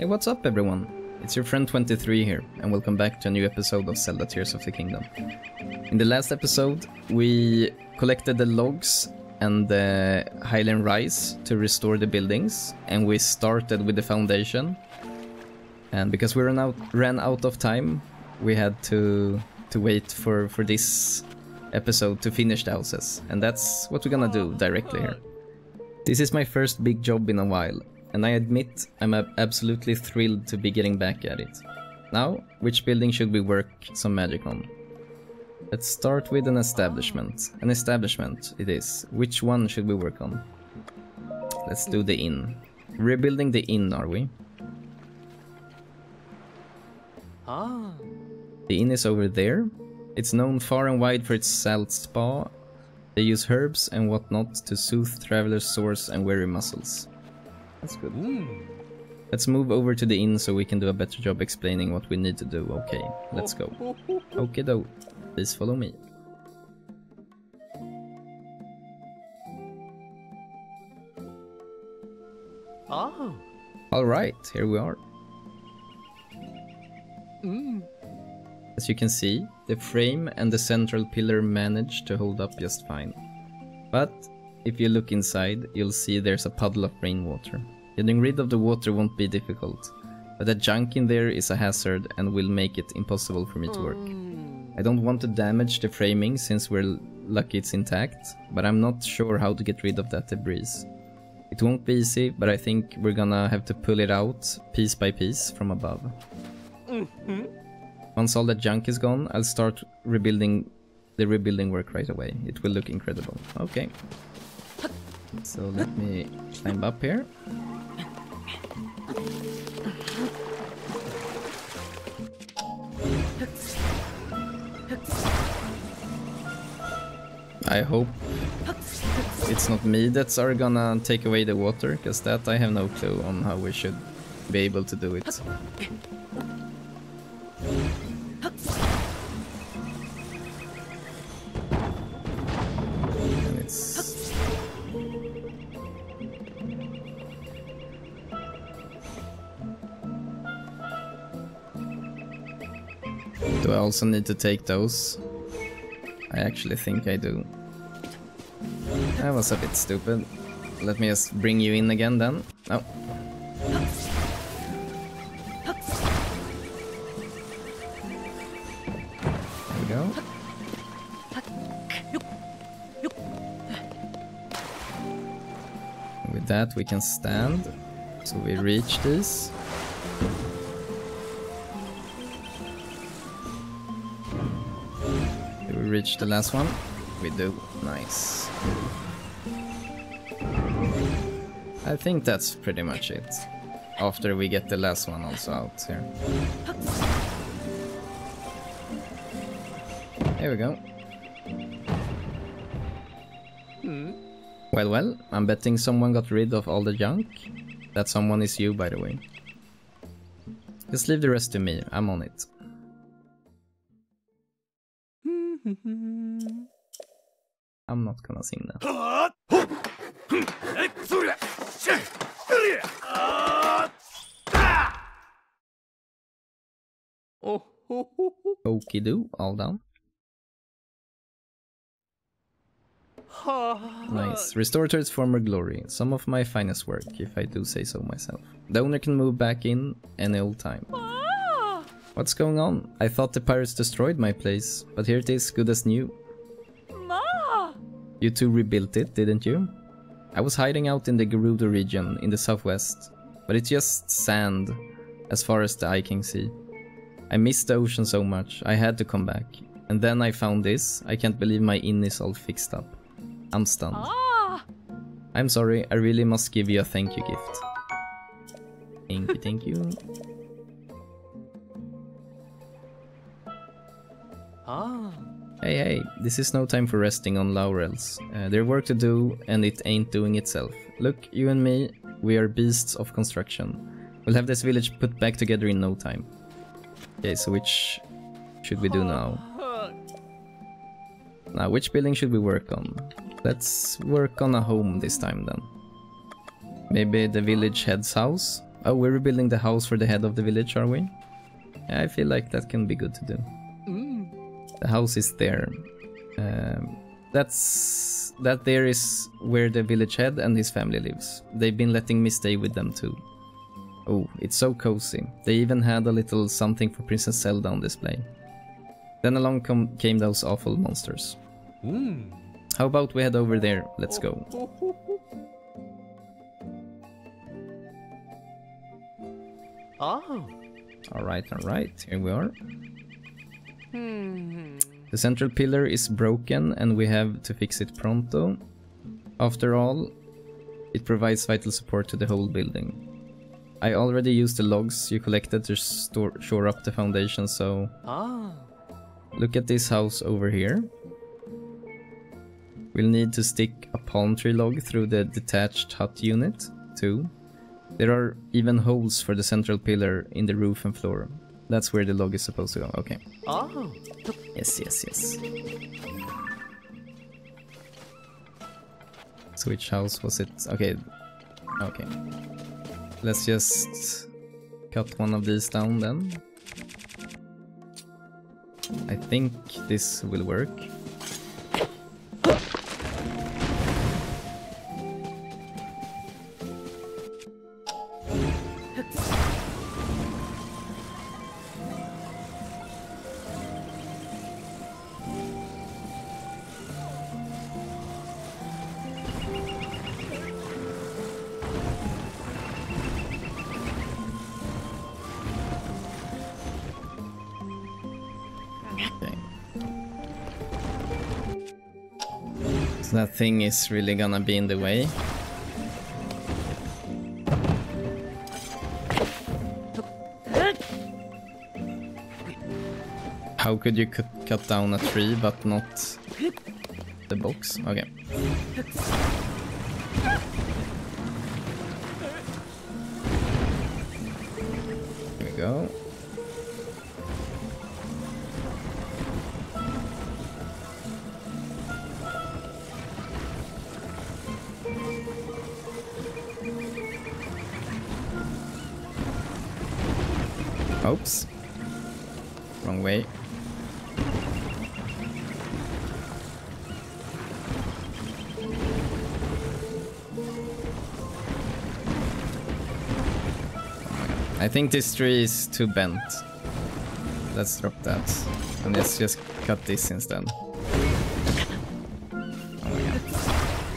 Hey, what's up everyone? It's your friend 23 here, and welcome back to a new episode of Zelda Tears of the Kingdom. In the last episode, we collected the logs and the Hylian rice to restore the buildings, and we started with the foundation. And because we ran out ran out of time, we had to to wait for for this episode to finish the houses, and that's what we're gonna do directly here. This is my first big job in a while, and I admit I'm absolutely thrilled to be getting back at it. Now, which building should we work some magic on? Let's start with an establishment. An establishment it is. Which one should we work on? Let's do the inn. Rebuilding the inn, are we? Ah. The inn is over there. It's known far and wide for its salt spa. They use herbs and whatnot to soothe travelers' sores and weary muscles. That's good. Mm. Let's move over to the inn so we can do a better job explaining what we need to do. Okay, let's go. Okay, though. Please follow me. Oh. Alright, here we are. Mm. As you can see, the frame and the central pillar manage to hold up just fine. But if you look inside, you'll see there's a puddle of rainwater. Getting rid of the water won't be difficult, but the junk in there is a hazard and will make it impossible for me to work. Mm. I don't want to damage the framing since we're lucky it's intact, but I'm not sure how to get rid of that debris. It won't be easy, but I think we're gonna have to pull it out piece by piece from above. Mhm. Once all that junk is gone, I'll start rebuilding the rebuilding work right away. It will look incredible. Okay. So let me climb up here. I hope it's not me that's are gonna take away the water, because that I have no clue on how we should be able to do it. Also need to take those? I actually think I do. That was a bit stupid. Let me just bring you in again then. Oh. There we go. With that we can stand. So we reach this. Reach the last one? We do. Nice. I think that's pretty much it. After we get the last one also out here. There we go. Well, well, I'm betting someone got rid of all the junk. That someone is you, by the way. Just leave the rest to me, I'm on it. Ho. Okie do, all down. Nice. Restore to its former glory. Some of my finest work, if I do say so myself. The owner can move back in any old time. What's going on? I thought the pirates destroyed my place, but here it is, good as new. Ma. You two rebuilt it, didn't you? I was hiding out in the Gerudo region in the southwest, but it's just sand as far as the eye can see. I missed the ocean so much, I had to come back. And then I found this, I can't believe my inn is all fixed up. I'm stunned. Ah. I'm sorry, I really must give you a thank you gift. Thank you, thank you. Ah. Hey, hey, this is no time for resting on laurels. Uh, there's work to do, and it ain't doing itself. Look, you and me, we are beasts of construction. We'll have this village put back together in no time. Okay, so which should we do now? Now, which building should we work on? Let's work on a home this time then. Maybe the village head's house? Oh, we're rebuilding the house for the head of the village, are we? I feel like that can be good to do. The house is there. Um, that's that there is where the village head and his family lives. They've been letting me stay with them too. Oh, it's so cozy. They even had a little something for Princess Zelda on display. Then along came those awful monsters. Mm. How about we head over there? Let's go. Oh. Alright, alright, here we are. Hmm. The central pillar is broken and we have to fix it pronto. After all, it provides vital support to the whole building. I already used the logs you collected to store, shore up the foundation, so Ah. look at this house over here. We'll need to stick a palm tree log through the detached hut unit, too. There are even holes for the central pillar in the roof and floor. That's where the log is supposed to go. Okay. Oh. Yes, yes, yes. So which house was it? Okay. Okay. Let's just cut one of these down then. I think this will work. Thing is really gonna be in the way. How could you cut, cut down a tree but not the box? Okay. Think this tree is too bent. Let's drop that. And let's just cut this instead. Oh god.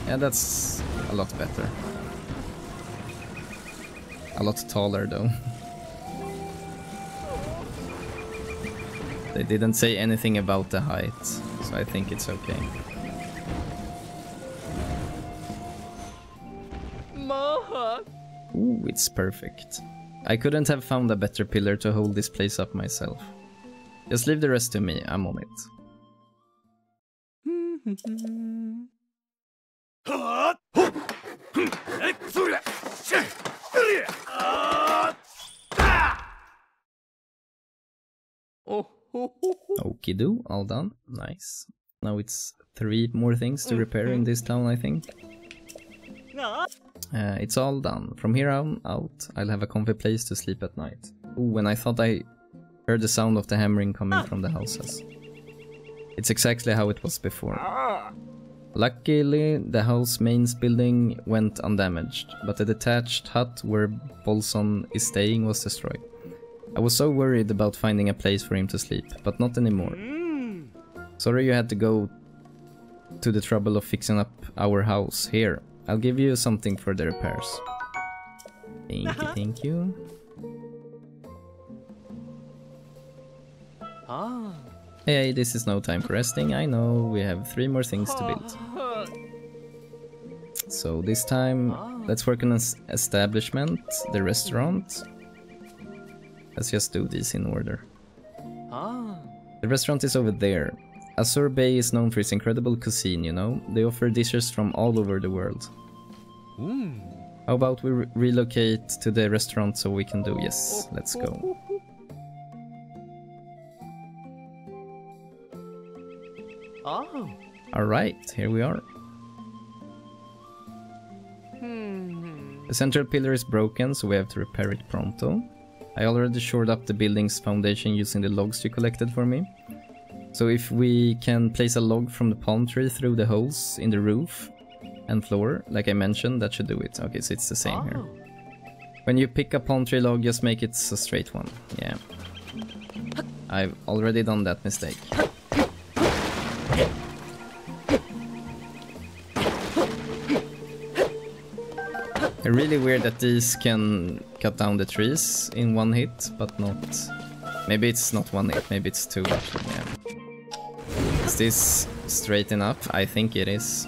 Yeah, that's a lot better. A lot taller though. They didn't say anything about the height, so I think it's okay. Ooh, it's perfect. I couldn't have found a better pillar to hold this place up myself. Just leave the rest to me, I'm on it. Okie do, all done. Nice. Now it's three more things to repair in this town, I think. Uh, it's all done. From here on out, I'll have a comfy place to sleep at night. Ooh, and I thought I heard the sound of the hammering coming from the houses. It's exactly how it was before. Luckily, the house mains building went undamaged, but the detached hut where Bolson is staying was destroyed. I was so worried about finding a place for him to sleep, but not anymore. Sorry you had to go to the trouble of fixing up our house. Here, I'll give you something for the repairs. Thank you, thank you. Ah. Hey, this is no time for resting. I know, we have three more things to build. So this time, Ah. let's work on an establishment, the restaurant. Let's just do this in order. Ah. The restaurant is over there. Azur Bay is known for its incredible cuisine, you know? They offer dishes from all over the world. Mm. How about we re- relocate to the restaurant so we can do? Yes, let's go. Oh. Alright, here we are. Hmm. The central pillar is broken, so we have to repair it pronto. I already shored up the building's foundation using the logs you collected for me. So if we can place a log from the palm tree through the holes in the roof and floor, like I mentioned, that should do it. Okay, so it's the same here. Oh. When you pick a palm tree log, just make it a straight one. Yeah. I've already done that mistake. Really weird that these can cut down the trees in one hit, but not... Maybe it's not one hit, maybe it's two actually, yeah. Is this straight enough? I think it is.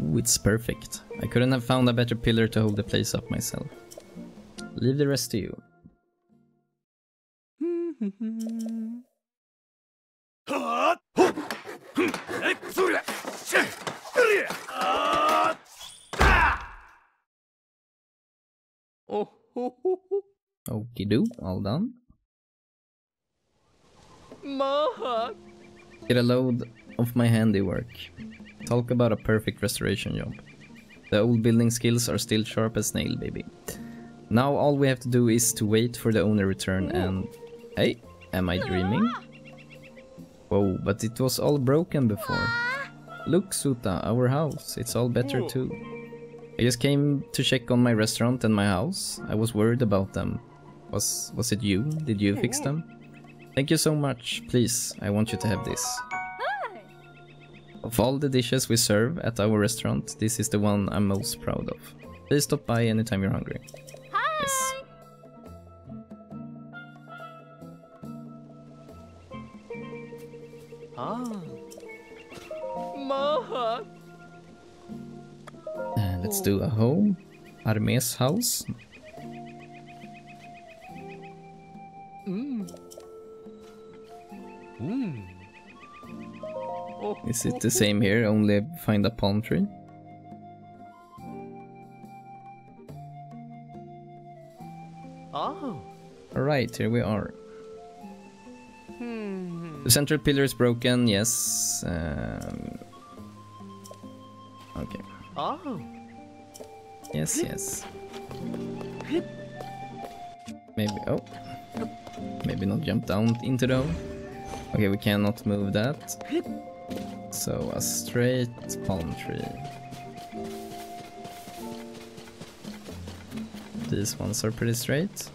Ooh, it's perfect. I couldn't have found a better pillar to hold the place up myself. Leave the rest to you. Mm-hmm. Ho. Okie do, all done. Mohawk. Get a load of my handiwork. Talk about a perfect restoration job. The old building skills are still sharp as nail, baby. Now all we have to do is to wait for the owner return and... Hey, am I dreaming? Whoa, but it was all broken before. Look, Suta, our house. It's all better too. I just came to check on my restaurant and my house. I was worried about them. Was was it you? Did you fix them? Thank you so much. Please, I want you to have this. Of all the dishes we serve at our restaurant, this is the one I'm most proud of. Please stop by anytime you're hungry. Ah. Uh, let's do a home. Armes house. Mm. Mm. Oh, Is it the same here? Only find a palm tree? Oh. Alright, here we are. The central pillar is broken, yes. Um, okay. Oh. Yes, yes. Maybe. Oh. Maybe not jump down into the hole. Okay, we cannot move that. So a straight palm tree. These ones are pretty straight.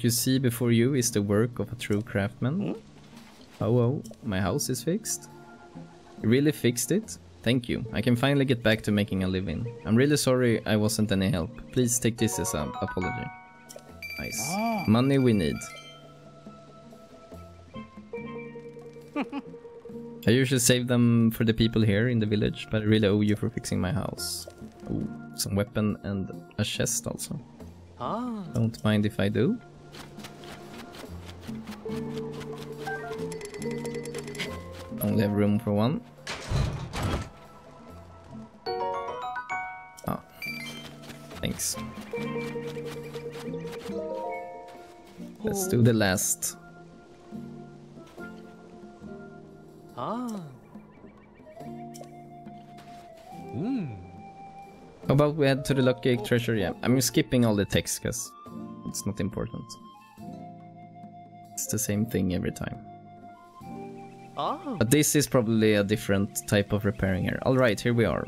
What you see before you is the work of a true craftsman. Oh, oh, my house is fixed. You really fixed it? Thank you. I can finally get back to making a living. I'm really sorry I wasn't any help. Please take this as an apology. Nice. Money we need. I usually save them for the people here in the village, but I really owe you for fixing my house. Ooh, some weapon and a chest also. Ah. Don't mind if I do. Only have room for one. Ah. Thanks. Let's do the last. Ah. Hmm. How about we head to the Lucky Egg Treasure? Yeah, I'm skipping all the text because it's not important. It's the same thing every time. Oh. But this is probably a different type of repairing here. Alright, here we are.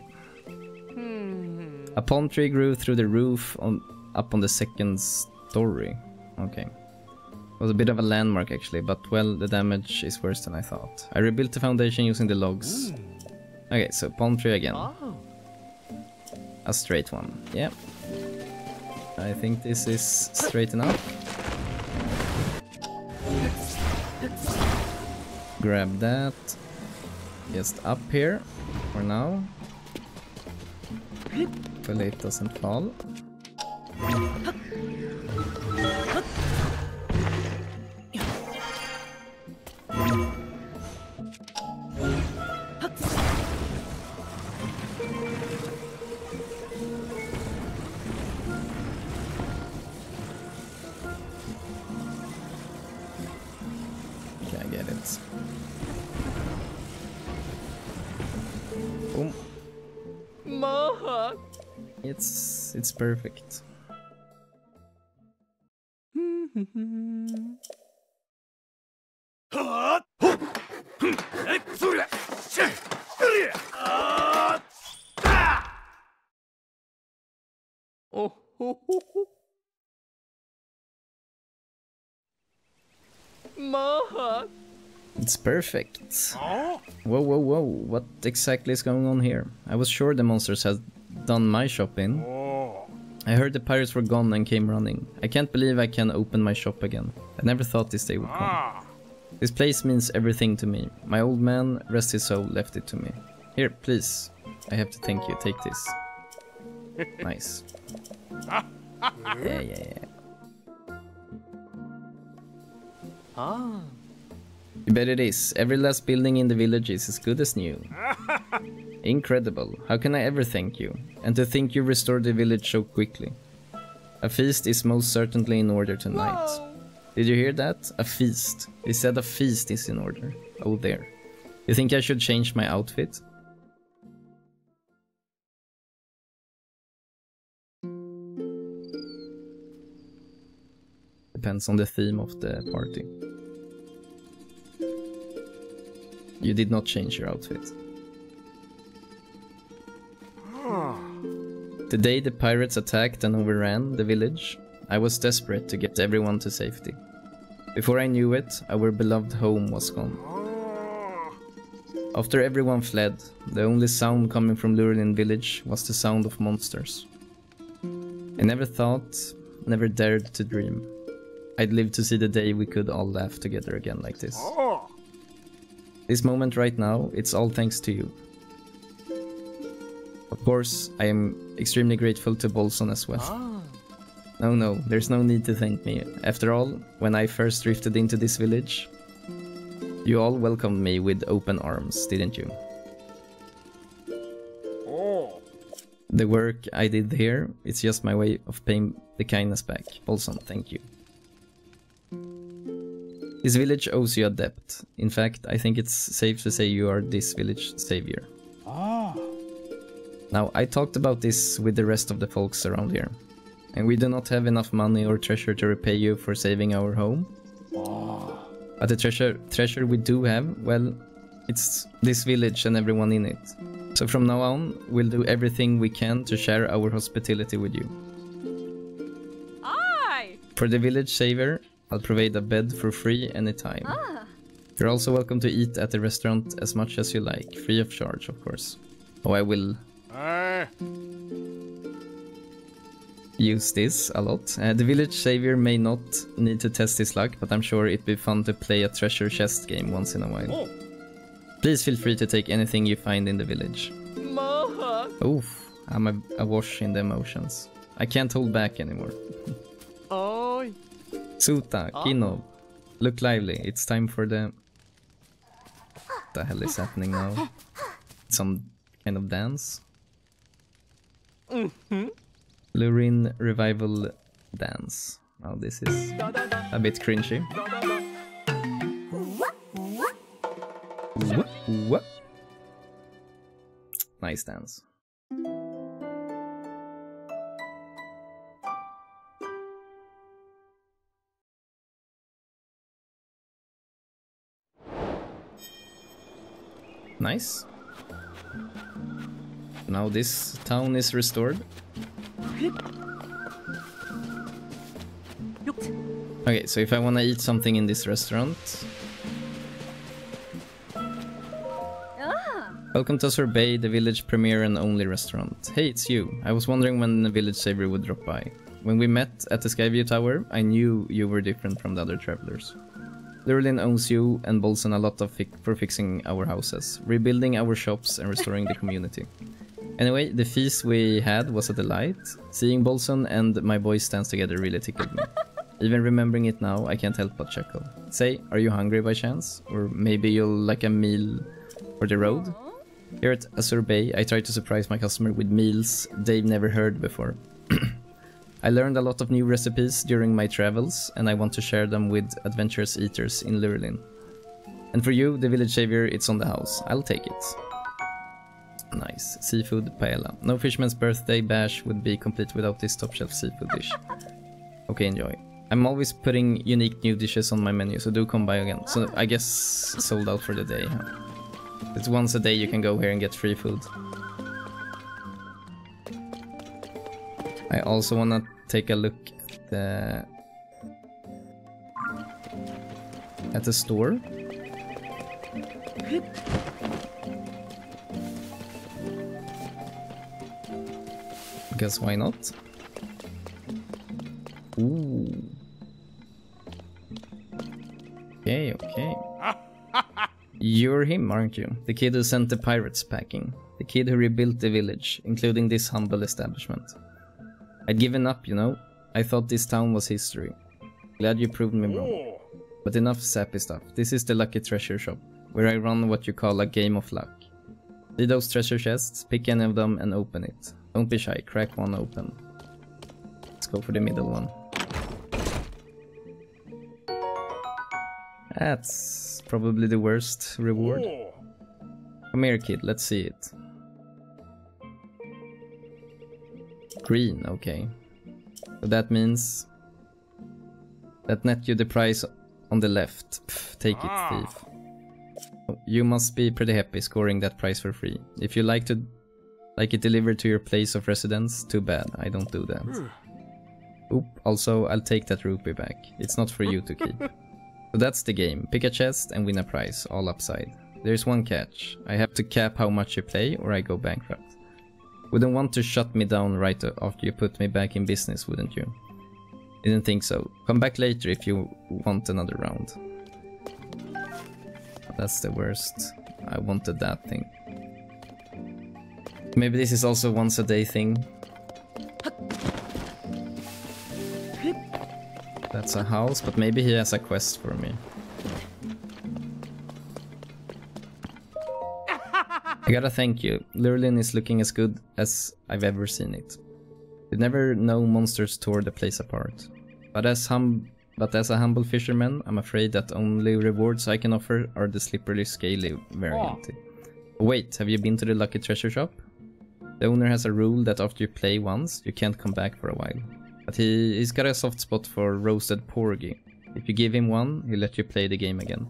Hmm. A palm tree grew through the roof on up on the second story. Okay. It Was a bit of a landmark actually, but well, the damage is worse than I thought. I rebuilt the foundation using the logs. Okay, so palm tree again. Oh. A straight one. Yeah. I think this is straight enough. Grab that. Just up here for now. Hopefully it doesn't fall. Perfect. It's perfect. Whoa, whoa, whoa. What exactly is going on here? I was sure the monsters had done my shop in. I heard the pirates were gone and came running. I can't believe I can open my shop again. I never thought this day would come. This place means everything to me. My old man, rest his soul, left it to me. Here, please. I have to thank you. Take this. Nice. Yeah, yeah, yeah. Ah. You bet it is. Every last building in the village is as good as new. Incredible. How can I ever thank you? And to think you restored the village so quickly. A feast is most certainly in order tonight. Did you hear that? A feast. They said a feast is in order. Oh there. You think I should change my outfit? Depends on the theme of the party. You did not change your outfit. The day the pirates attacked and overran the village, I was desperate to get everyone to safety. Before I knew it, our beloved home was gone. After everyone fled, the only sound coming from Lurelin village was the sound of monsters. I never thought, never dared to dream. I'd live to see the day we could all laugh together again like this. This moment right now, it's all thanks to you. Of course, I am extremely grateful to Bolson as well. Ah. No, no, there's no need to thank me. After all, when I first drifted into this village, you all welcomed me with open arms, didn't you? Oh. The work I did here, it's just my way of paying the kindness back. Bolson, thank you. This village owes you a debt. In fact, I think it's safe to say you are this village savior. Ah. Now, I talked about this with the rest of the folks around here, and we do not have enough money or treasure to repay you for saving our home. Ah. But the treasure, treasure we do have, well, it's this village and everyone in it. So from now on, we'll do everything we can to share our hospitality with you. Aye! For the village savior, I'll provide a bed for free anytime. Ah. You're also welcome to eat at the restaurant as much as you like, free of charge, of course. Oh, I will use this a lot. Uh, the village savior may not need to test his luck, but I'm sure it'd be fun to play a treasure chest game once in a while. Please feel free to take anything you find in the village. Ma. Oof, I'm a, awash in the emotions. I can't hold back anymore. Oi. Suta, Kino, look lively. It's time for the. What The hell is happening now? Some kind of dance. Lurelin revival dance. Now this is a bit cringy. Nice dance. Nice. Now this town is restored. Okay, so if I wanna eat something in this restaurant. Welcome to Sorbet, the village premiere and only restaurant. Hey, it's you. I was wondering when the village savior would drop by. When we met at the Skyview Tower, I knew you were different from the other travelers. Lurelin owns you and Bolson a lot of fi for fixing our houses, rebuilding our shops and restoring the community. Anyway, the feast we had was a delight. Seeing Bolson and my boys dance together really tickled me. Even remembering it now, I can't help but chuckle. Say, are you hungry by chance? Or maybe you'll like a meal for the road? Uh-huh. Here at Azur Bay, I try to surprise my customer with meals they've never heard before. I learned a lot of new recipes during my travels, and I want to share them with adventurous eaters in Lurelin. And for you, the village savior, it's on the house. I'll take it. Nice. Seafood paella. No fisherman's birthday bash would be complete without this top shelf seafood dish. Okay, enjoy. I'm always putting unique new dishes on my menu, so do come by again. So I guess sold out for the day. It's once a day you can go here and get free food. I also wanna take a look at the at the store. Guess why not? Ooh. Okay, okay. You're him, aren't you? The kid who sent the pirates packing. The kid who rebuilt the village, including this humble establishment. I'd given up, you know. I thought this town was history. Glad you proved me wrong. But enough sappy stuff. This is the Lucky Treasure Shop, where I run what you call a game of luck. See those treasure chests? Pick any of them and open it. Don't be shy, crack one open. Let's go for the middle one. That's probably the worst reward. Come here, kid, let's see it. Green, okay. So that means that net you the price on the left. Pff, take it, ah. thief. You must be pretty happy scoring that price for free. If you like to like it delivered to your place of residence, too bad. I don't do that. Hmm. Oop, also I'll take that rupee back. It's not for you to keep. so that's the game. Pick a chest and win a prize, all upside. There's one catch. I have to cap how much you play or I go bankrupt. Wouldn't want to shut me down right after you put me back in business, wouldn't you? Didn't think so. Come back later if you want another round. That's the worst. I wanted that thing. Maybe this is also once a day thing. That's a house, but maybe he has a quest for me. I gotta thank you. Lurelin is looking as good as I've ever seen it. You'd never know monsters tore the place apart. But as hum but as a humble fisherman, I'm afraid that only rewards I can offer are the slippery scaly variant. Oh. Wait, have you been to the Lucky Treasure Shop? The owner has a rule that after you play once, you can't come back for a while. But he, he's got a soft spot for roasted porgy. If you give him one, he'll let you play the game again.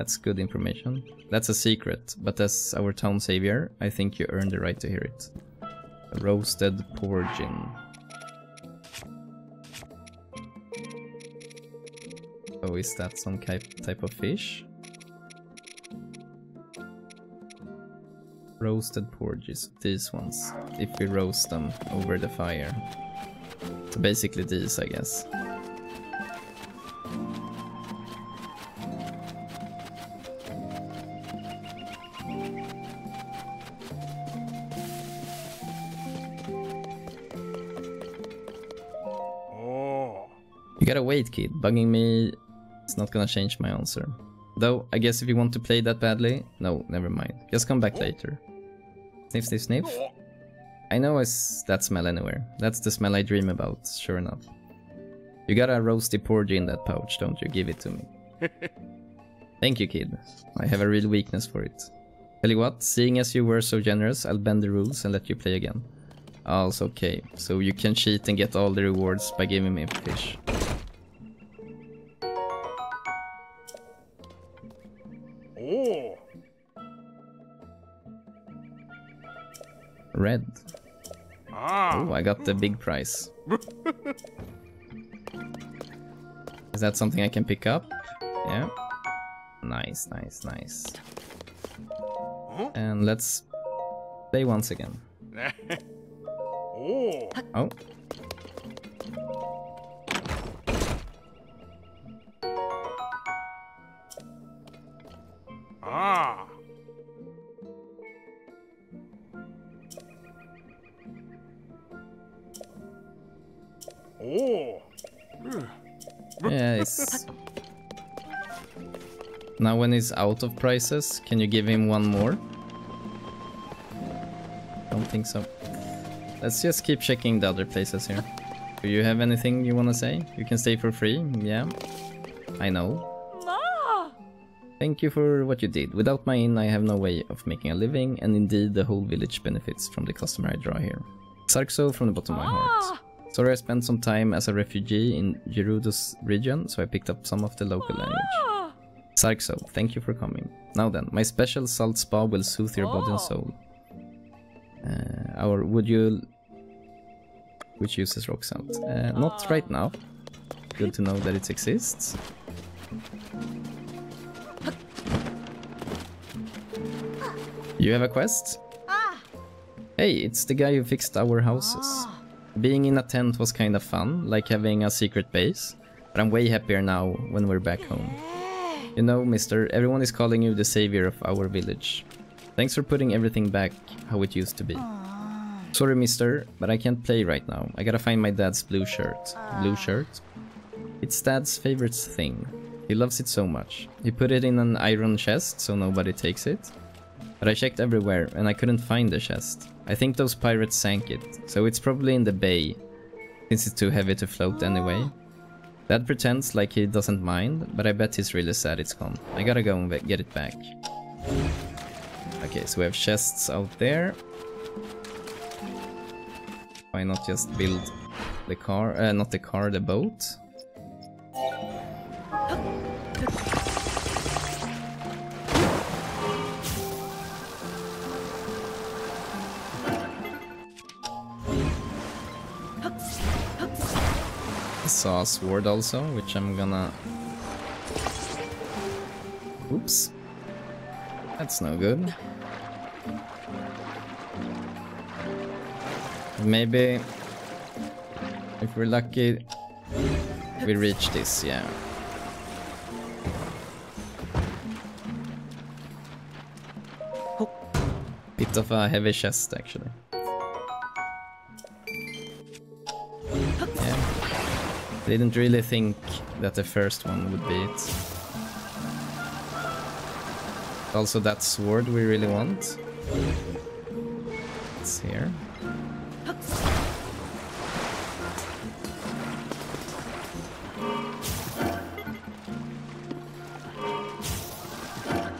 That's good information. That's a secret, but as our town savior, I think you earn the right to hear it. A roasted porgin. Oh, is that some type of fish? Roasted porgies, these ones, if we roast them over the fire. So basically these, I guess. You gotta wait, kid. Bugging me it's not gonna change my answer. Though, I guess if you want to play that badly, no, never mind. Just come back later. Sniff, sniff, sniff. I know it's that smell anywhere. That's the smell I dream about, sure enough. You got a roasty porgy in that pouch, don't you? Give it to me. Thank you, kid. I have a real weakness for it. Tell you what, seeing as you were so generous, I'll bend the rules and let you play again. Ah, also okay, so you can cheat and get all the rewards by giving me fish. Red. Oh, I got the big prize. Is that something I can pick up? Yeah. Nice, nice, nice. And let's play once again. Oh. Oh. Ah. It's... Now when he's out of prices, can you give him one more? Don't think so. Let's just keep checking the other places here. Do you have anything you want to say? You can stay for free, yeah. I know. Ma! Thank you for what you did. Without my inn, I have no way of making a living, and indeed the whole village benefits from the customer I draw here. Sarqso from the bottom of my heart. Sorry I spent some time as a refugee in Gerudo's region, so I picked up some of the local language. Sarqso, thank you for coming. Now then, my special salt spa will soothe your body and soul. Uh, or would you... Which uses rock salt? Uh, not right now. Good to know that it exists. You have a quest? Hey, it's the guy who fixed our houses. Being in a tent was kind of fun, like having a secret base. But I'm way happier now when we're back home. You know, mister, everyone is calling you the savior of our village. Thanks for putting everything back how it used to be. Sorry, mister, but I can't play right now. I gotta find my dad's blue shirt. Blue shirt? It's dad's favorite thing. He loves it so much. He put it in an iron chest so nobody takes it. But I checked everywhere and I couldn't find the chest. I think those pirates sank it, so it's probably in the bay, since it's too heavy to float anyway. Dad pretends like he doesn't mind, but I bet he's really sad it's gone. I gotta go and get it back. Okay, so we have chests out there. Why not just build the car, uh, not the car, the boat? Saw sword also, which I'm gonna... Oops. That's no good. Maybe... If we're lucky, we reach this, yeah. Bit of a heavy chest, actually. Didn't really think that the first one would be it. Also that sword we really want. It's here.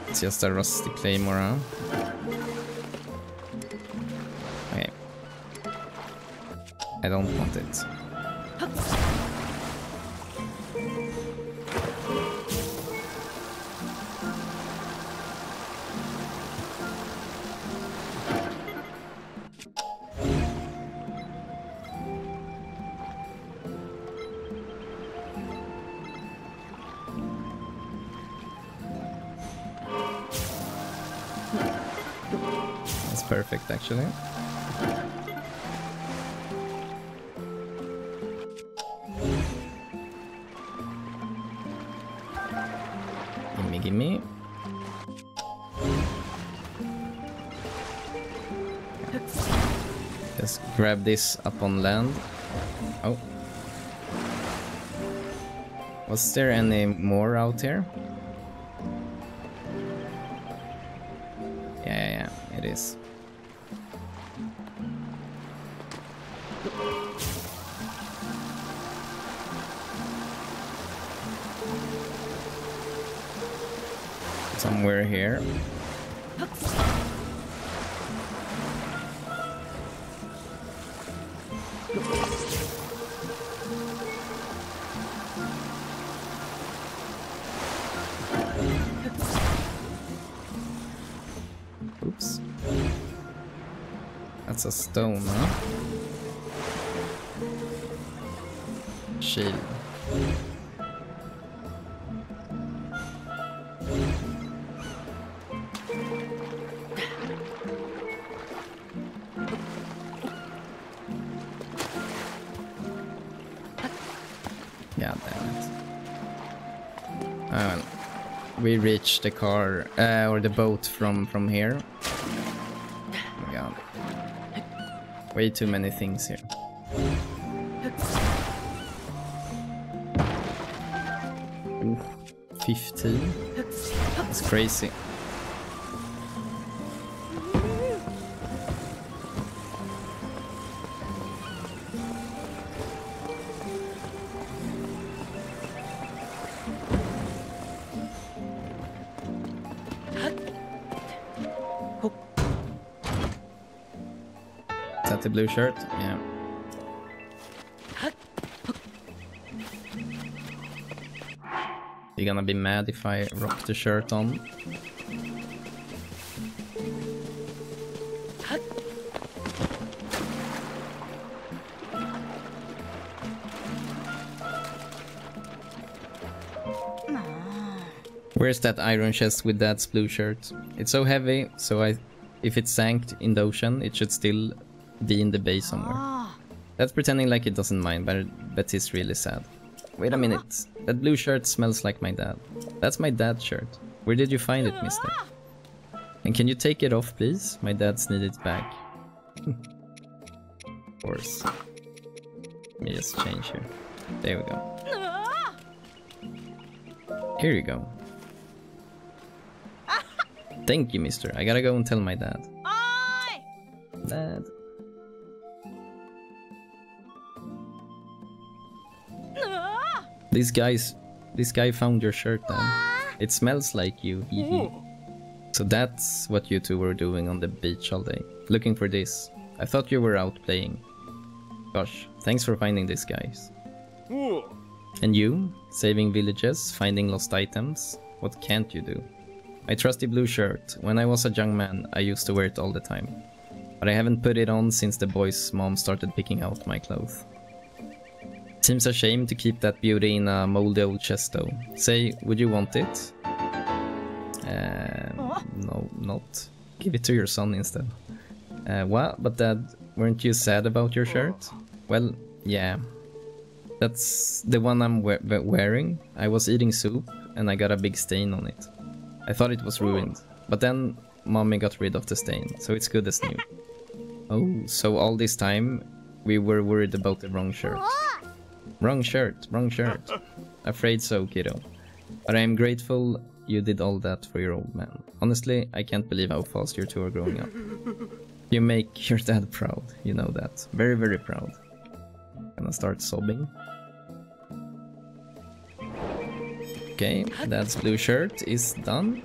It's just a rusty claymore, huh? Okay. I don't want it. Grab this up on land. Oh. Was there any more out here? Huh? Shield. Yeah, damn it. Oh. We reached the car, uh, or the boat from, from here. Way too many things here. Ooh, 15? That's crazy. Blue shirt? Yeah. You gonna be mad if I rock the shirt on? Where's that iron chest with Dad's blue shirt? It's so heavy, so I, if it sank in the ocean, it should still be in the bay somewhere. Ah. That's pretending like it doesn't mind, but but it's really sad. Wait a ah. minute. That blue shirt smells like my dad. That's my dad's shirt. Where did you find it, mister? Ah. And can you take it off, please? My dad's need it back. of course. Let me just change here. There we go. Here you go. Thank you, mister. I gotta go and tell my. Dad. This guy's this guy found your shirt then. It smells like you. so that's what you two were doing on the beach all day. Looking for this. I thought you were out playing. Gosh, thanks for finding this guys. And you? Saving villages, finding lost items? What can't you do? My trusty blue shirt. When I was a young man, I used to wear it all the time. But I haven't put it on since the boy's mom started picking out my clothes. Seems a shame to keep that beauty in a moldy old chest though. Say, would you want it? Uh, no, not. Give it to your son instead. Uh, what? But dad, weren't you sad about your shirt? Well, yeah. That's the one I'm we we- wearing. I was eating soup and I got a big stain on it. I thought it was ruined, but then mommy got rid of the stain, so it's good as new. Oh, so all this time we were worried about the wrong shirt. Wrong shirt, wrong shirt. Afraid so, kiddo. But I am grateful you did all that for your old man. Honestly, I can't believe how fast you two are growing up. You make your dad proud, you know that. Very, very proud. Gonna start sobbing. Okay, dad's blue shirt is done.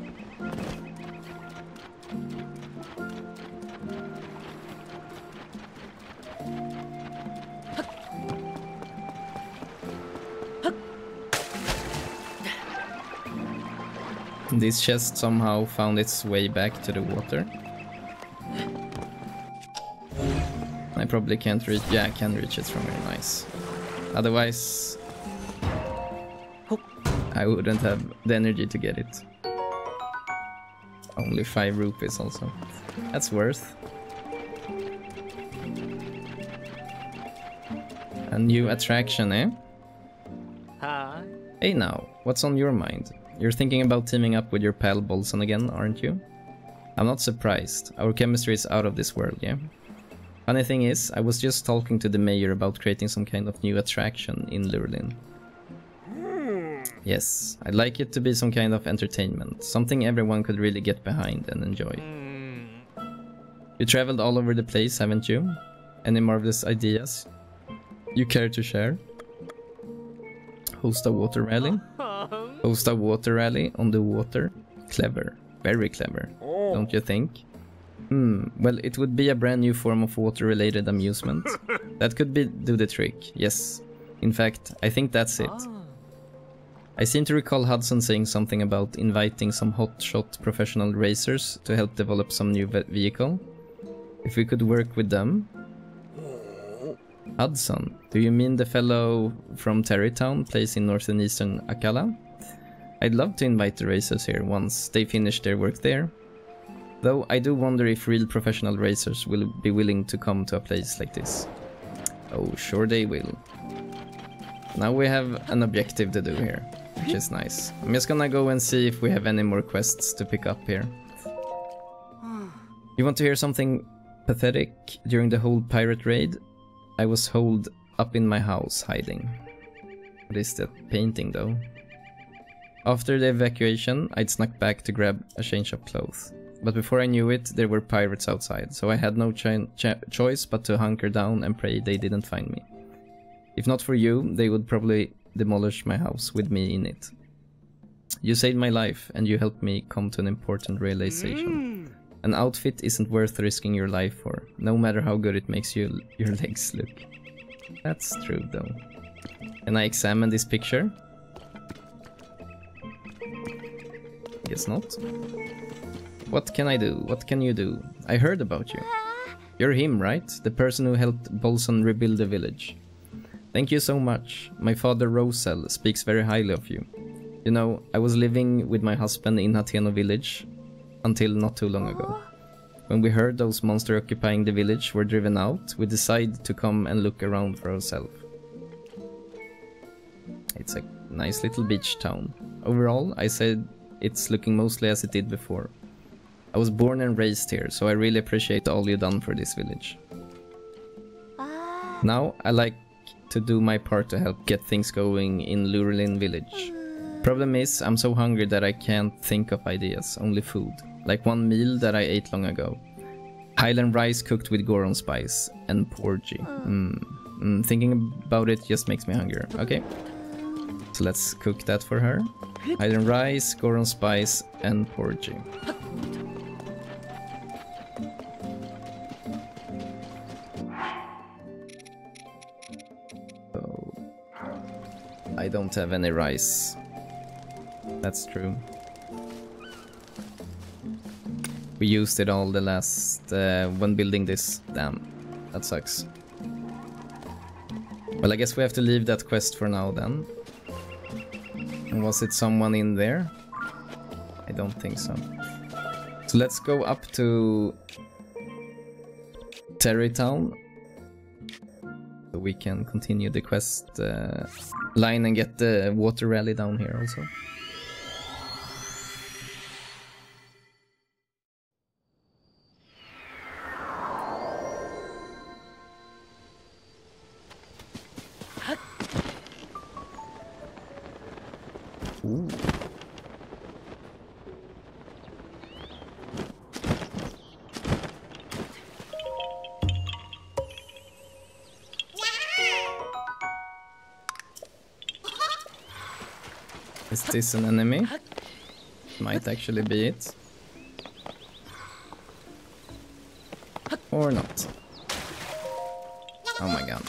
This chest somehow found its way back to the water. I probably can't reach. Yeah, I can reach it from here. Nice. Otherwise, I wouldn't have the energy to get it. Only five rupees, also. That's worth. A new attraction, eh? Hi. Hey now, what's on your mind? You're thinking about teaming up with your pal Bolson again, aren't you? I'm not surprised. Our chemistry is out of this world, yeah? Funny thing is, I was just talking to the mayor about creating some kind of new attraction in Lurelin. Yes, I'd like it to be some kind of entertainment, something everyone could really get behind and enjoy. You traveled all over the place, haven't you? Any marvelous ideas you care to share? Host a water rally? Host a water rally on the water? Clever. Very clever. Don't you think? Hmm, well, it would be a brand new form of water-related amusement. that could be do the trick, yes. In fact, I think that's it. I seem to recall Hudson saying something about inviting some hotshot professional racers to help develop some new ve- vehicle. if we could work with them. Hudson, do you mean the fellow from Tarrey Town, place in northern eastern Akkala? I'd love to invite the racers here once they finish their work there. Though I do wonder if real professional racers will be willing to come to a place like this. Oh, sure they will. Now we have an objective to do here, which is nice. I'm just gonna go and see if we have any more quests to pick up here. You want to hear something pathetic? During the whole pirate raid, I was holed up in my house hiding. What is that painting though? After the evacuation, I'd snuck back to grab a change of clothes. But before I knew it, there were pirates outside, so I had no choice but to hunker down and pray they didn't find me. If not for you, they would probably demolish my house with me in it. You saved my life, and you helped me come to an important realization. Hmm. An outfit isn't worth risking your life for, no matter how good it makes you your legs look. That's true, though. Can I examine this picture? Guess not. What can I do? What can you do? I heard about you. You're him, right? The person who helped Bolson rebuild the village. Thank you so much. My father Rosel speaks very highly of you. You know, I was living with my husband in Hateno village until not too long ago. When we heard those monsters occupying the village were driven out, we decided to come and look around for ourselves. It's a nice little beach town. Overall, I said it's looking mostly as it did before. I was born and raised here, so I really appreciate all you've done for this village. Now, I like to do my part to help get things going in Lurelin village. Problem is, I'm so hungry that I can't think of ideas, only food. Like one meal that I ate long ago. Hylian rice cooked with goron spice and porgy. Mm. Mm, thinking about it just makes me hungry. Okay. So let's cook that for her. Hylian rice, goron spice and porgy. I don't have any rice. That's true. We used it all the last... Uh, when building this. Damn. That sucks. Well, I guess we have to leave that quest for now then. Was it someone in there? I don't think so. So let's go up to Tarrey Town so we can continue the quest uh, line and get the water rally down here also. This an enemy? Might actually be it. Or not. Oh my god.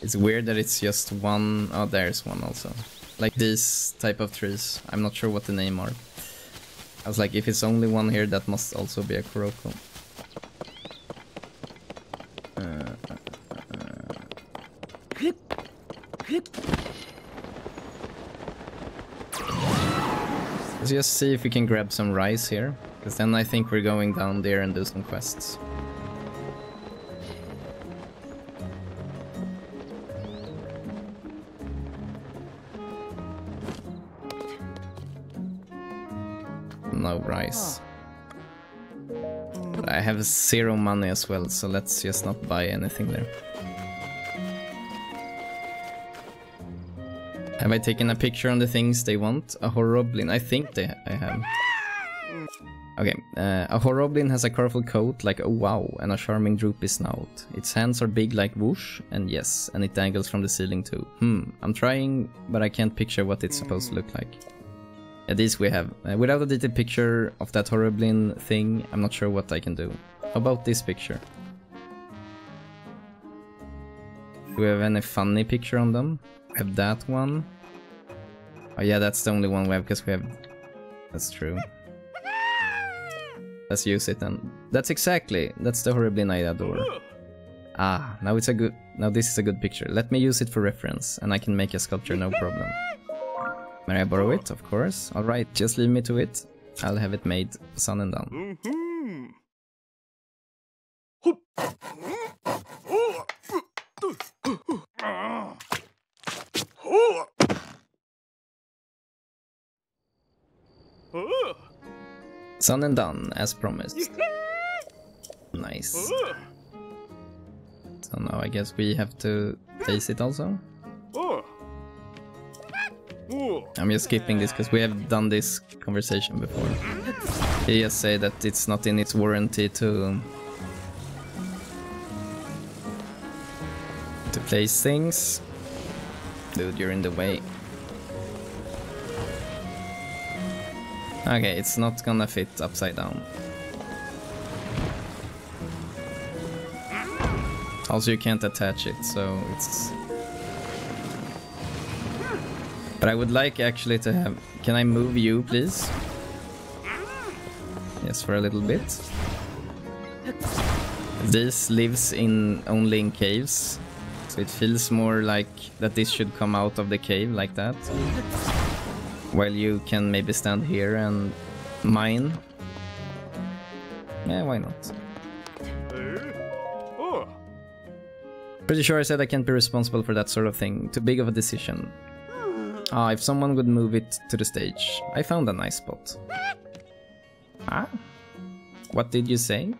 It's weird that it's just one. Oh, there's one also. Like these type of trees. I'm not sure what the name are. I was like, if it's only one here, that must also be a Korok. Just see if we can grab some rice here, because then I think we're going down there and do some quests. No rice. But I have zero money as well, so let's just not buy anything there. Have I taken a picture on the things they want? A horoblin. I think they I have. Okay, uh, a horoblin has a colorful coat like a wow and a charming droopy snout. Its hands are big like whoosh, and yes, and it dangles from the ceiling too. Hmm, I'm trying, but I can't picture what it's supposed to look like. Yeah, these we have. Uh, without a detailed picture of that horoblin thing, I'm not sure what I can do. How about this picture? Do we have any funny picture on them? Have that one. Oh yeah, that's the only one we have because we have... That's true. Let's use it then. That's exactly. That's the horribly Naida door. Ah, now it's a good... Now this is a good picture. Let me use it for reference and I can make a sculpture no problem. May I borrow it? Of course. Alright, just leave me to it. I'll have it made sun and done. Sun and done, as promised. Nice. So now I guess we have to face it also. I'm just skipping this because we have done this conversation before. He just say that it's not in its warranty to to place things. Dude, you're in the way. Okay, it's not gonna fit upside down. Also, you can't attach it, so it's... But I would like actually to have... Can I move you, please? Yes, for a little bit. This lives in only in caves, so it feels more like that this should come out of the cave like that. While you can maybe stand here and mine. Yeah, why not? Pretty sure I said I can't be responsible for that sort of thing. Too big of a decision. Ah, if someone would move it to the stage. I found a nice spot. Ah? What did you say?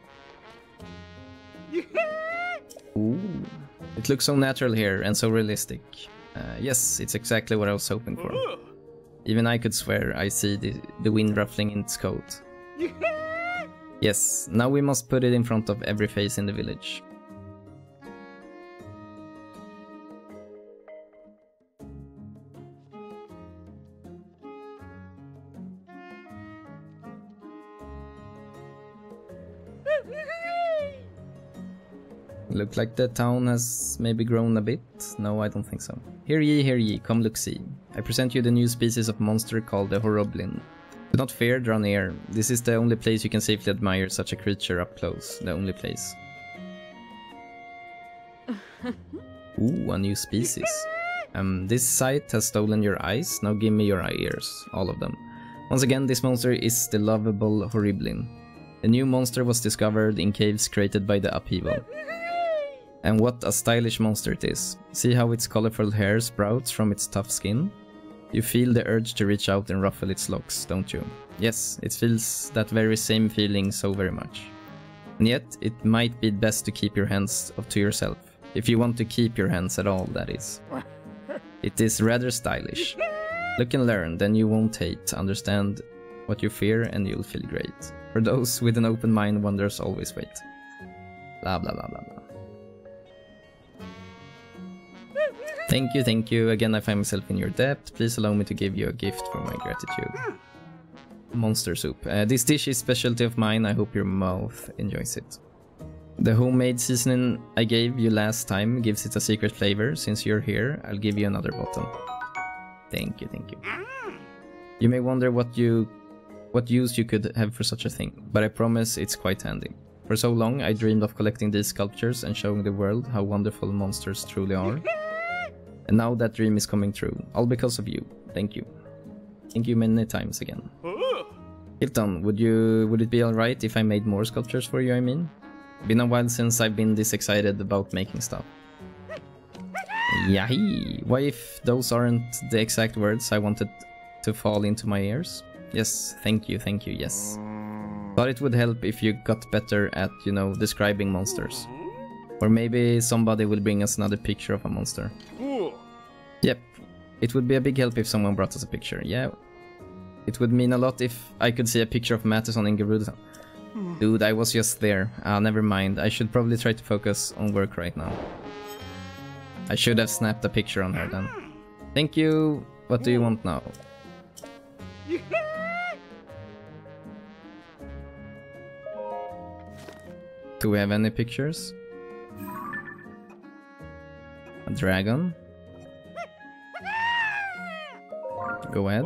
Ooh. It looks so natural here and so realistic. Uh, yes, it's exactly what I was hoping for. Even I could swear I see the, the wind ruffling in its coat. Yes, now we must put it in front of every face in the village. Look like the town has maybe grown a bit? No, I don't think so. Hear ye, hear ye, come look see. I present you the new species of monster called the Horoblin. Do not fear, draw near. This is the only place you can safely admire such a creature up close. The only place. Ooh, a new species. Um, this sight has stolen your eyes, now give me your ears, all of them. Once again, this monster is the lovable Horoblin. The new monster was discovered in caves created by the upheaval. And what a stylish monster it is. See how its colorful hair sprouts from its tough skin? You feel the urge to reach out and ruffle its locks, don't you? Yes, it feels that very same feeling so very much. And yet, it might be best to keep your hands to yourself. If you want to keep your hands at all, that is. It is rather stylish. Look and learn, then you won't hate. Understand what you fear and you'll feel great. For those with an open mind, wonders always wait. Blah blah blah blah blah. Thank you, thank you. Again, I find myself in your debt. Please allow me to give you a gift for my gratitude. Monster soup. Uh, this dish is specialty of mine. I hope your mouth enjoys it. The homemade seasoning I gave you last time gives it a secret flavor. Since you're here, I'll give you another bottle. Thank you, thank you. You may wonder what you what use you could have for such a thing, but I promise it's quite handy. For so long, I dreamed of collecting these sculptures and showing the world how wonderful monsters truly are. And now that dream is coming true, all because of you. Thank you. Thank you many times again. Kilton, would you would it be alright if I made more sculptures for you, I mean? Been a while since I've been this excited about making stuff. Yahi! Why if those aren't the exact words I wanted to fall into my ears? Yes, thank you, thank you, yes. Thought it would help if you got better at, you know, describing monsters. Or maybe somebody will bring us another picture of a monster. Yep, it would be a big help if someone brought us a picture, yeah. It would mean a lot if I could see a picture of Mattison in Gerudo. Dude, I was just there. Ah, never mind. I should probably try to focus on work right now. I should have snapped a picture on her then. Thank you. What do you want now? Do we have any pictures? A dragon? Go ahead.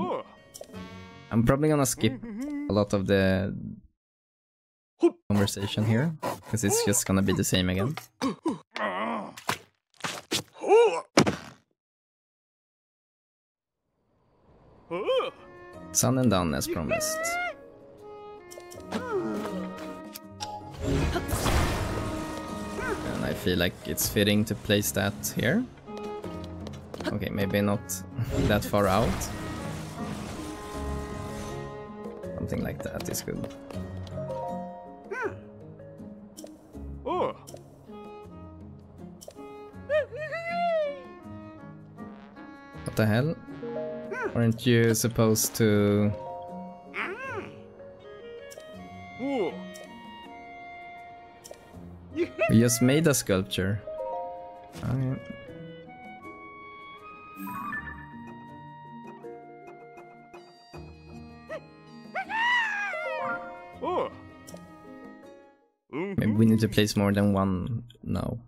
I'm probably gonna skip a lot of the conversation here, because it's just gonna be the same again. Sun and done as promised. And I feel like it's fitting to place that here. Okay, maybe not that far out. Something like that is good. Hmm. What the hell? Aren't you supposed to... We just made a sculpture. To place more than one now.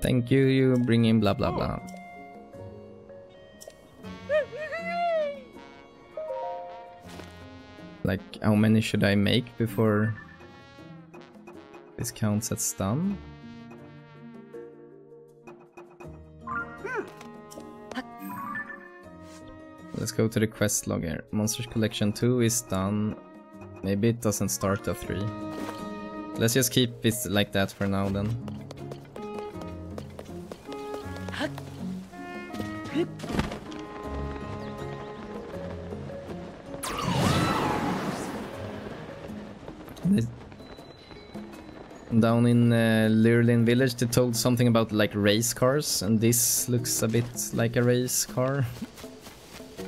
Thank you, you bring in blah blah blah. Like, how many should I make before this counts as done? Let's go to the quest log here. Monsters Collection 2 is done. Maybe it doesn't start at 3. Let's just keep it like that for now then. Down in uh, Lurelin village they told something about like race cars and this looks a bit like a race car.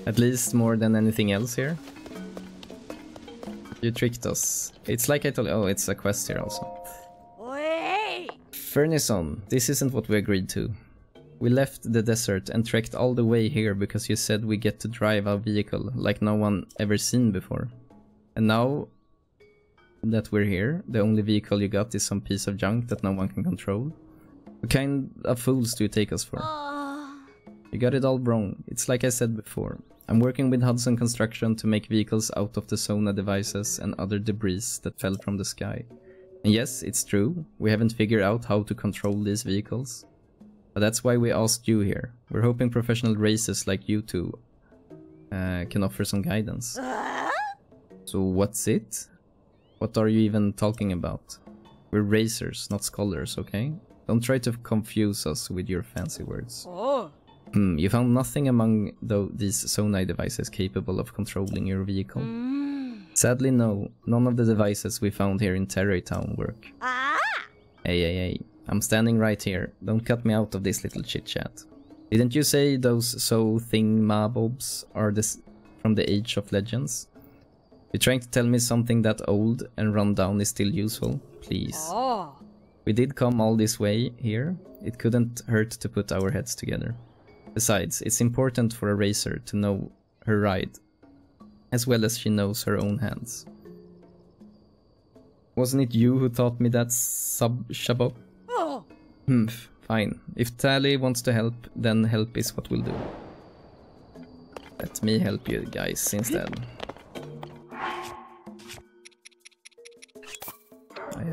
At least more than anything else here. You tricked us. It's like I told you. Oh, it's a quest here also. Furnison, this isn't what we agreed to. We left the desert and trekked all the way here because you said we get to drive a vehicle like no one ever seen before. And now that we're here, the only vehicle you got is some piece of junk that no one can control. What kind of fools do you take us for? You got it all wrong. It's like I said before. I'm working with Hudson Construction to make vehicles out of the Zonai devices and other debris that fell from the sky. And yes, it's true, we haven't figured out how to control these vehicles. But that's why we asked you here. We're hoping professional racers like you two uh, can offer some guidance. So what's it? What are you even talking about? We're racers, not scholars, okay? Don't try to confuse us with your fancy words. Oh. Hmm, you found nothing among tho- these Zonai devices capable of controlling your vehicle? Sadly, no. None of the devices we found here in Tarrey Town work. Hey, hey, hey. I'm standing right here. Don't cut me out of this little chit-chat. Didn't you say those so thingamabobs are this from the Age of Legends? You're trying to tell me something that old and run down is still useful? Please. We did come all this way here. It couldn't hurt to put our heads together. Besides, it's important for a racer to know her ride, as well as she knows her own hands. Wasn't it you who taught me that sub shabop? Hmm, f- fine. If Tally wants to help, then help is what we'll do. Let me help you guys instead.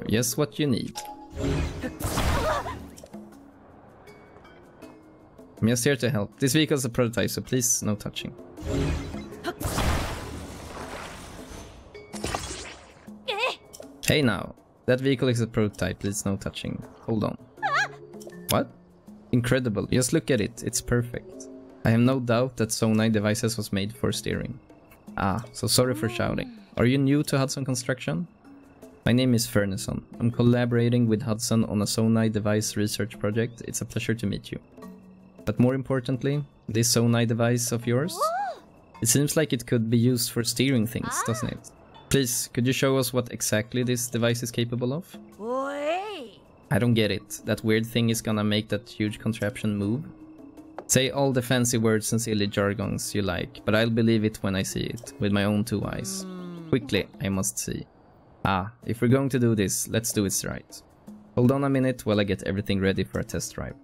Just what you need. I'm just here to help. This vehicle's a prototype, so please, no touching. Hey now, that vehicle is a prototype, please no touching. Hold on. What? Incredible, just look at it, it's perfect. I have no doubt that Zonai devices was made for steering. Ah, so sorry for shouting. Are you new to Hudson Construction? My name is Furnison. I'm collaborating with Hudson on a Zonai device research project. It's a pleasure to meet you. But more importantly, this Zonai device of yours? It seems like it could be used for steering things, doesn't it? Please, could you show us what exactly this device is capable of? I don't get it. That weird thing is gonna make that huge contraption move. Say all the fancy words and silly jargons you like, but I'll believe it when I see it, with my own two eyes. Hmm. Quickly, I must see. Ah, if we're going to do this, let's do it right. Hold on a minute while I get everything ready for a test drive.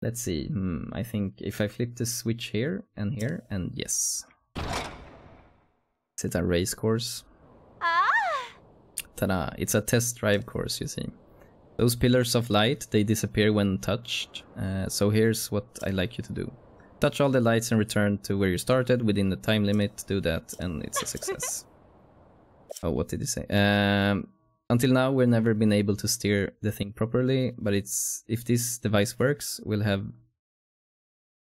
Let's see, hmm, I think if I flip the switch here and here, and yes. Is it a race course? Ta-da, it's a test drive course, you see. Those pillars of light, they disappear when touched, uh, so here's what I like you to do. Touch all the lights and return to where you started within the time limit, do that, and it's a success. Oh, what did he say? Um, until now, we've never been able to steer the thing properly, but it's if this device works, we'll have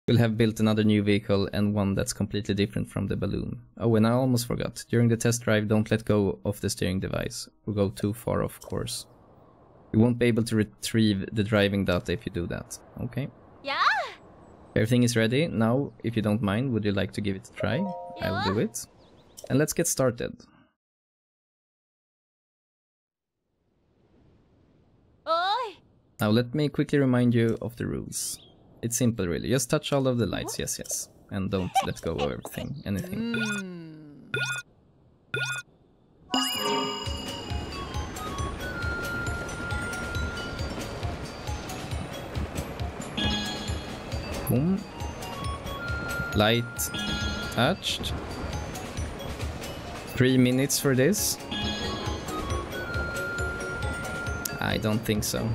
we'll have built another new vehicle and one that's completely different from the balloon. Oh, and I almost forgot. During the test drive, don't let go of the steering device. We'll go too far off course. You won't be able to retrieve the driving data if you do that. Okay. Yeah. Everything is ready. Now, if you don't mind, would you like to give it a try? I'll do it. And let's get started. Now let me quickly remind you of the rules. It's simple really, just touch all of the lights, yes yes. And don't let go of everything, anything. Hmm. Boom. Light touched. Three minutes for this? I don't think so.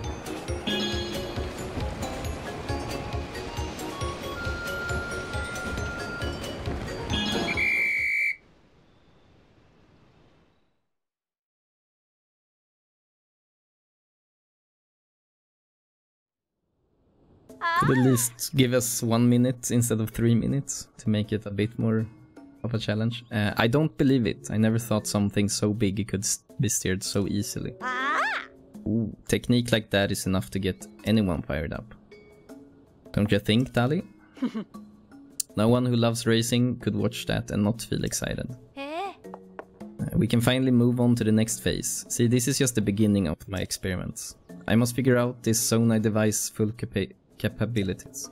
At least give us one minute instead of three minutes to make it a bit more of a challenge. Uh, I don't believe it. I never thought something so big could be steered so easily. Ooh, technique like that is enough to get anyone fired up. Don't you think, Dali? no one who loves racing could watch that and not feel excited. Uh, we can finally move on to the next phase. See, this is just the beginning of my experiments. I must figure out this Zonai device full capa capabilities.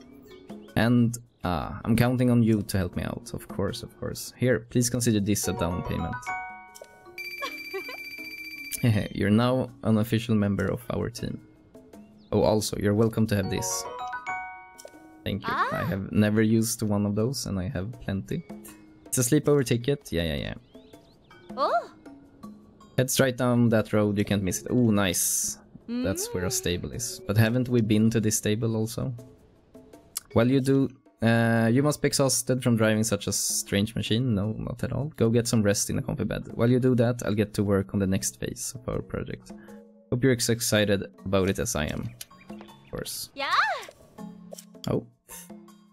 And ah, I'm counting on you to help me out, of course, of course. Here, please consider this a down payment. you're now an official member of our team. Oh, also, you're welcome to have this. Thank you. I have never used one of those, and I have plenty. It's a sleepover ticket. Yeah, yeah, yeah. Oh. Head straight down that road, you can't miss it. Oh, nice. That's where a stable is. But haven't we been to this stable also? While you do, uh, you must be exhausted from driving such a strange machine. No, not at all. Go get some rest in a comfy bed. While you do that, I'll get to work on the next phase of our project. Hope you're as excited about it as I am. Of course. Yeah. Oh,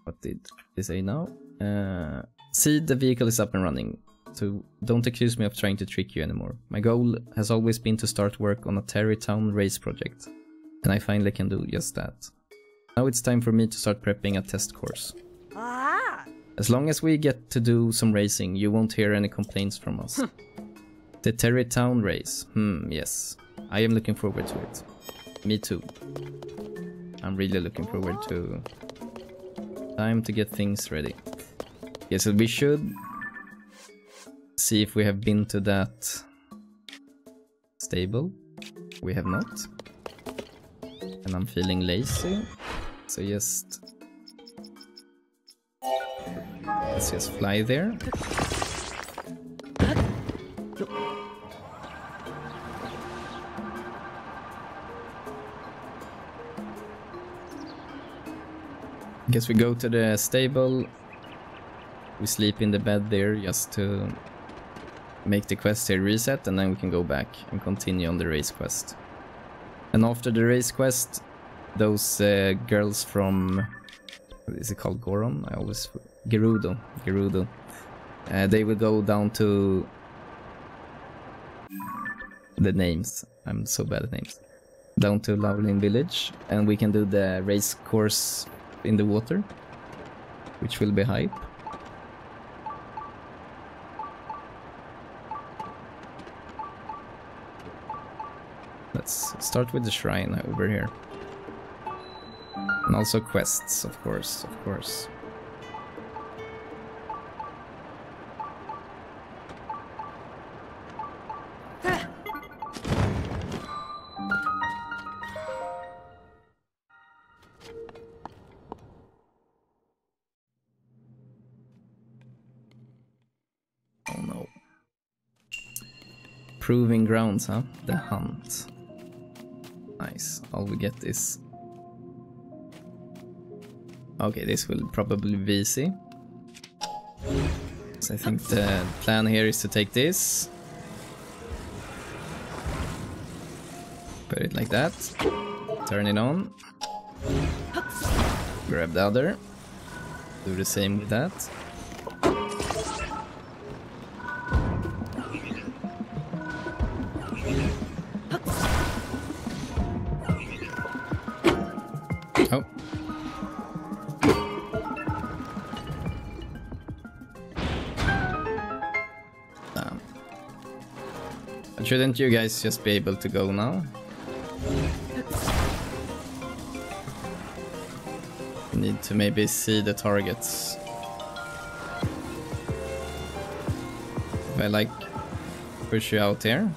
what did they say now? Uh, see, the vehicle is up and running. So don't accuse me of trying to trick you anymore. My goal has always been to start work on a Tarrey Town race project. And I finally can do just that. Now it's time for me to start prepping a test course. Ah. As long as we get to do some racing, you won't hear any complaints from us. the Tarrey Town race. Hmm, yes. I am looking forward to it. Me too. I'm really looking forward to... Time to get things ready. Yes, we should see if we have been to that stable. We have not. And I'm feeling lazy. So just... Let's just fly there. Guess we go to the stable. We sleep in the bed there just to make the quest here reset and then we can go back and continue on the race quest. And after the race quest, those uh, girls from, is it called, Goron? I always, Gerudo, Gerudo. Uh, they will go down to the names. I'm so bad at names. Down to Lowlin Village and we can do the race course in the water, which will be hype. Start with the shrine over here. And also quests, of course, of course. Oh. Proving grounds, huh? The hunt. Nice. All we get is... Okay, this will probably be easy. So I think the plan here is to take this. Put it like that. Turn it on. Grab the other. Do the same with that. Shouldn't you guys just be able to go now? Need to maybe see the targets. If I like push you out here.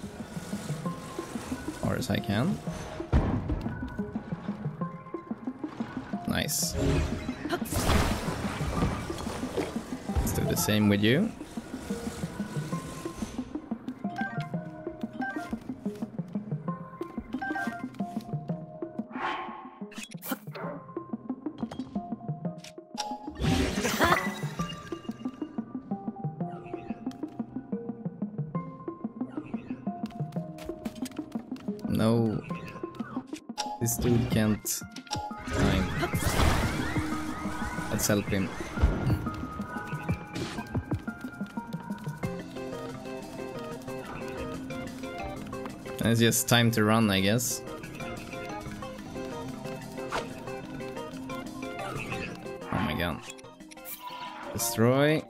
Or as I can. Nice. Let's do the same with you. No. This dude can't climb. Let's help him. It's just time to run, I guess. Oh my god. Destroy.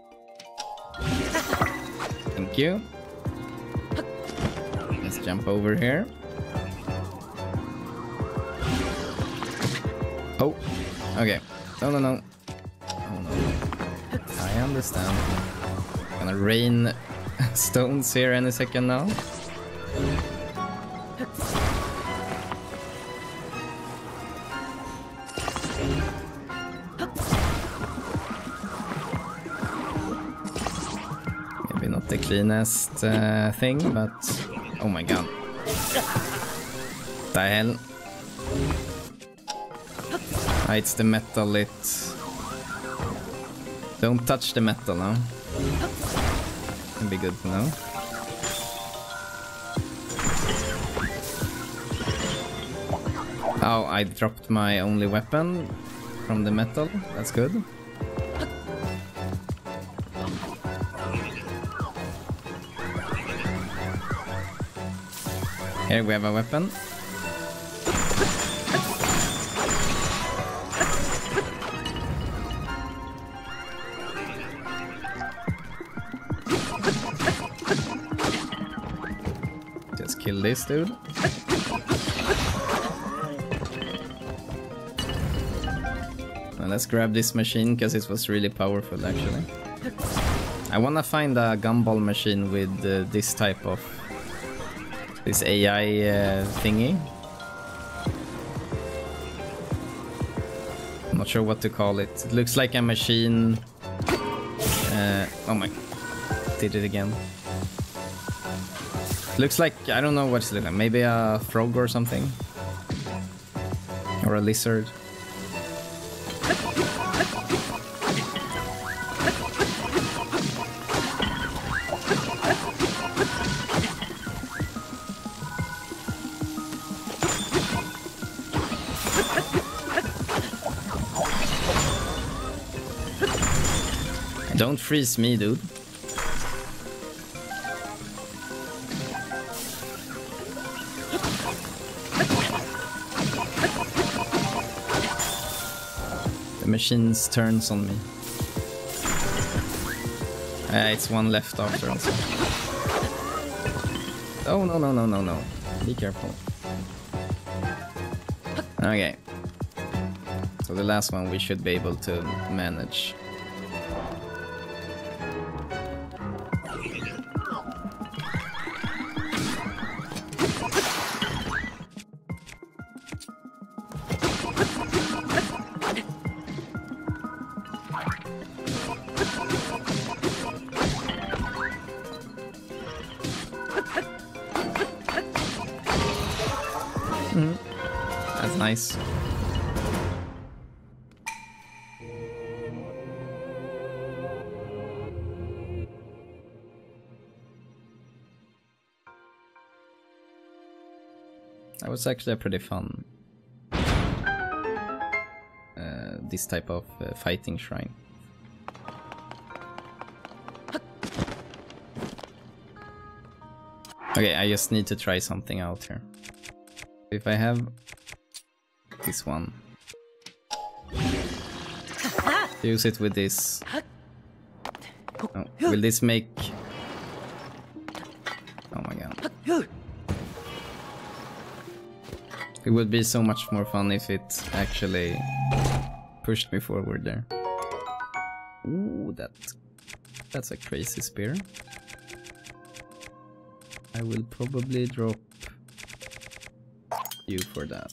Thank you. Let's jump over here. No, no, no. Oh, no. I understand. Gonna rain stones here any second now. Maybe not the cleanest uh, thing, but oh my god. The hell? Ah, it's the metal, it... Don't touch the metal now. Can be good to know. Oh, I dropped my only weapon from the metal. That's good. Here we have a weapon. This dude. Let's grab this machine because it was really powerful actually. I wanna find a gumball machine with uh, this type of this AI uh, thingy. I'm not sure what to call it. It looks like a machine. Uh, oh my, did it again. Looks like, I don't know what's it like, maybe a frog or something. Or a lizard. Don't freeze me, dude. machine's turns on me. Uh, it's one left after also. Oh, no, no, no, no, no. Be careful. Okay. So the last one we should be able to manage. Actually a pretty fun. Uh, this type of uh, fighting shrine. Okay, I just need to try something out here. If I have this one, use it with this. Oh, will this make? It would be so much more fun if it actually pushed me forward there. Ooh, that that's a crazy spear. I will probably drop you for that.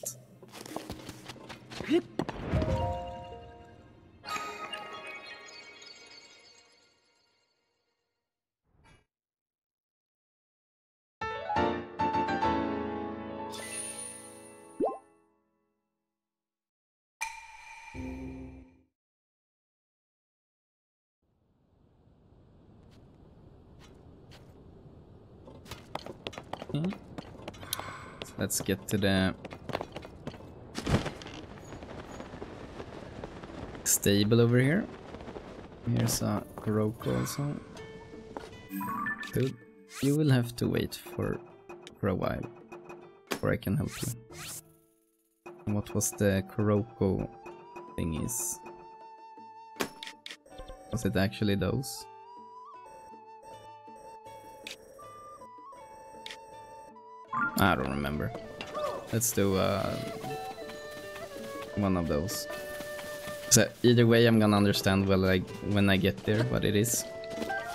Get to the stable over here. Here's a Korok also. Dude, you will have to wait for for a while before I can help you. What was the Korok thingies? Was it actually those? I don't remember. Let's do uh, one of those. So either way, I'm gonna understand well like when I get there what it is.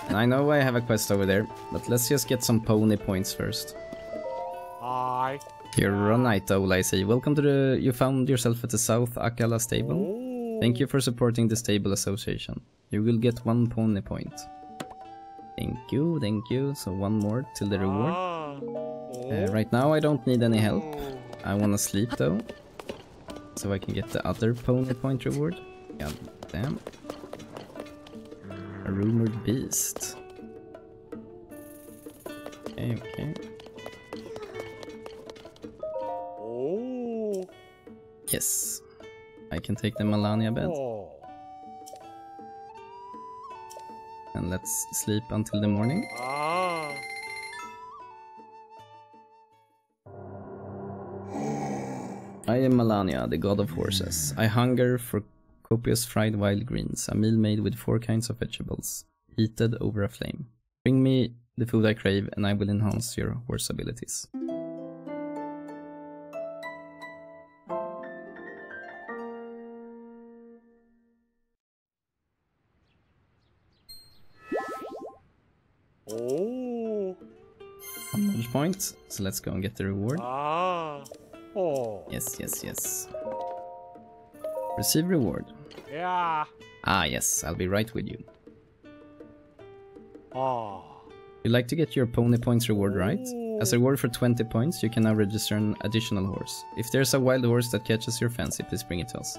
And I know I have a quest over there, but let's just get some pony points first. Hi. You're on night owl, I see. Welcome to the. You found yourself at the South Akkala stable. Oh. Thank you for supporting the stable association. You will get one pony point. Thank you, thank you. So one more till the reward. Ah. Uh, right now I don't need any help. I wanna sleep though. So I can get the other pony point reward. God damn. A rumored beast. Okay, okay. Oh. Yes. I can take the Malanya bed. And let's sleep until the morning. Ah. I am Malanya, the god of horses. I hunger for copious fried wild greens, a meal made with four kinds of vegetables, heated over a flame. Bring me the food I crave, and I will enhance your horse abilities. Oh. One knowledge point, so let's go and get the reward. Ah. Oh. Yes, yes, yes. Receive reward. Yeah. Ah, yes, I'll be right with you. Ah. You'd like to get your pony points reward right? As a reward for 20 points, you can now register an additional horse. If there's a wild horse that catches your fancy, please bring it to us.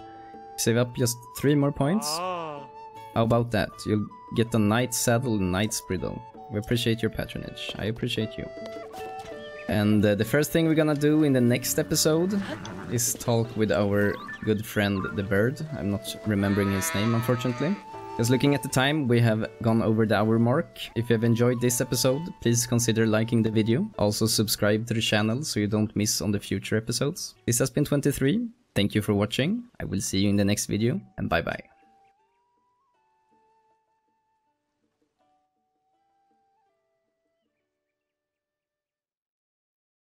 Save up just 3 more points. Ah. How about that? You'll get a knight saddle and knight's bridle. We appreciate your patronage. I appreciate you. And uh, the first thing we're gonna do in the next episode is talk with our good friend the bird. I'm not remembering his name, unfortunately. Just looking at the time, we have gone over the hour mark. If you have enjoyed this episode, please consider liking the video. Also subscribe to the channel so you don't miss on the future episodes. This has been 23. Thank you for watching. I will see you in the next video, and bye bye.